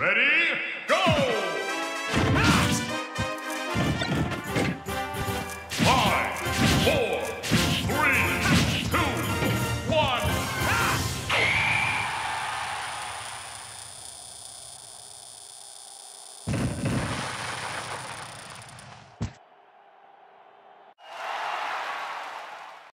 Ready?